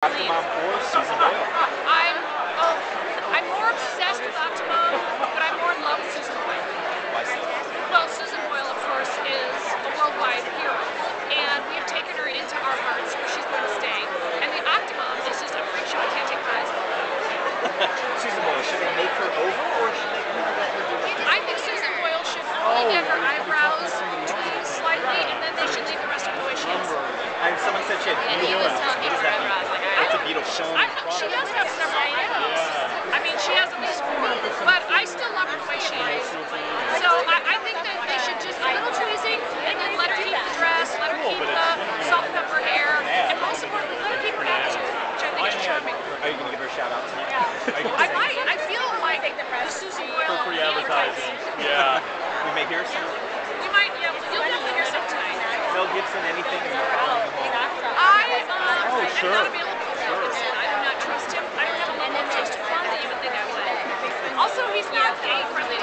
I'm oh, I'm more obsessed with Octomom, but I'm more in love with Susan Boyle. Why so? Well, Susan Boyle, of course, is a worldwide hero, and we have taken her into our hearts where she's going to stay. And the Octomom is just a freak show. I can't take eyes off. Susan Boyle, should they make her over or should they let her do it? I think Susan Boyle should only get her eyebrows tweaked slightly, and then they should leave the rest of her the way she is. I, someone said she had And he was uh, telling does have several eyebrows. I mean, she has at least four, but I still love her the way she is. So I, I think that they should just a little tweezing and then let her keep the dress, let her keep the salt and pepper hair, and most importantly, let her keep her attitude, which I think is charming. Are you going to give her a shout out tonight? Are you I might. I feel like the Susan Boyle For free advertising. advertising. Yeah. We may hear some. We might, yeah, you'll definitely hear some tonight. Mel Gibson, anything in the following? I, um, Oh, I'm sure. not available for Mel Gibson. I do not trust him. I don't have a level of taste in fun that you would think I would. Also, he's not gay friendly